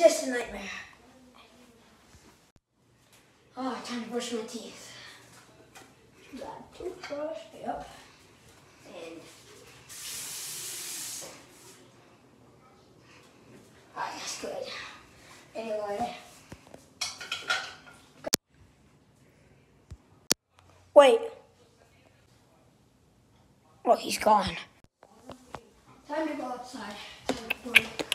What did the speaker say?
just a nightmare. Ah, oh, time to brush my teeth. Got toothbrush, yep. And Oh, that's good. Anyway. Wait. Oh, he's gone. Time to go outside. Time to go.